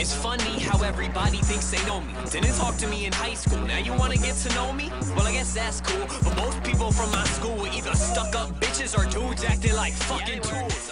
It's funny how everybody thinks they know me. Didn't talk to me in high school. Now you wanna get to know me? Well, I guess that's cool. But most people from my school were either stuck up bitches or dudes acting like fucking tools.